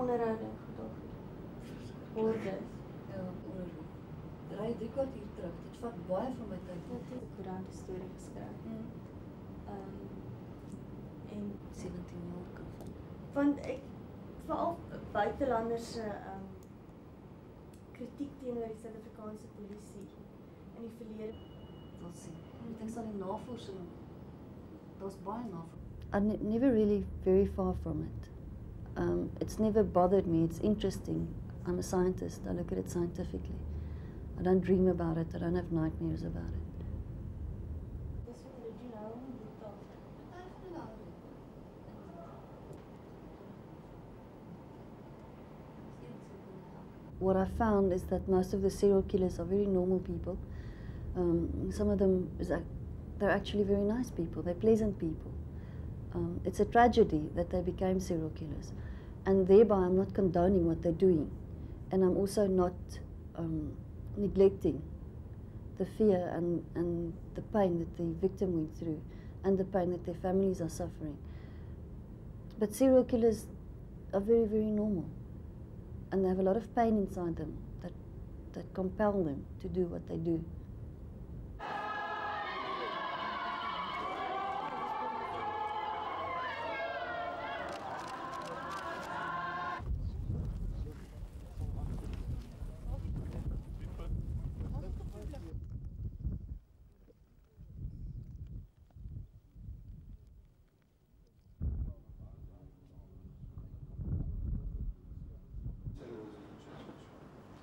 onderhoude en goed daarvoor. Hordes. Ja, onderhoude. Ry 3 kwartier terug. Dit vat baie van my tyd. Ek het 'n koerante storie geskryf. Ehm um, en 17 jaar kan van. Want ek veral buitelanders se ehm um, kritiek teenoor die Suid-Afrikaanse polisie in die verlede. Ons sien. Ek dink sal die navorsing daar's baie navorsing. I never really very far from it. Um, it's never bothered me. It's interesting. I'm a scientist. I look at it scientifically. I don't dream about it. I don't have nightmares about it. What I found is that most of the serial killers are very normal people. Um, some of them is they're actually very nice people. They're pleasant people. Um, it's a tragedy that they became serial killers, and thereby I'm not condoning what they're doing, and I'm also not um, neglecting the fear and, and the pain that the victim went through, and the pain that their families are suffering. But serial killers are very, very normal and they have a lot of pain inside them that, that compel them to do what they do.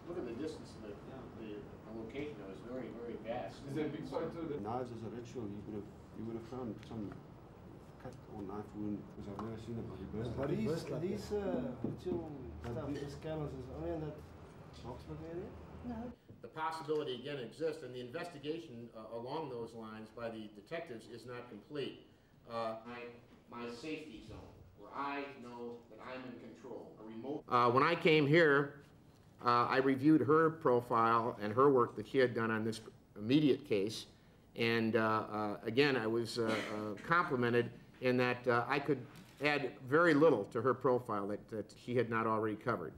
Look at the distance of the, the, the location, it was very, very. Is there a big fight too? Knives as a ritual, you would have you would have found some cut or knife wound because I've never seen a bloody burst. But like these, that. these uh, ritual But stuff, the- these camels is only in that Boksburg area? No. The possibility again exists, and the investigation uh, along those lines by the detectives is not complete. Uh, my, my safety zone, where I know that I'm in control, a remote. Uh, when I came here, uh, I reviewed her profile and her work that she had done on this immediate case. And uh, uh, again, I was uh, complimented in that I could add very little to her profile that, that she had not already covered.